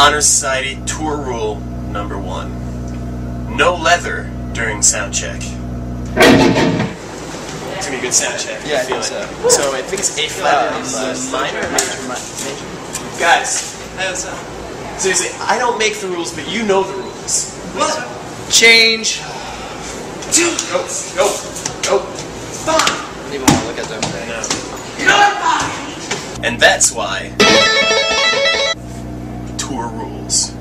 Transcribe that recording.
Honor Society tour rule number one. No leather during sound check. It's gonna be a good sound check. Yeah, I feel think it. So I think it's A flat the minor. Major, major. Guys, uh, seriously, I don't make the rules, but you know the rules. What? Change. Go, go, go. I don't even want to look at them. No. And that's why rules.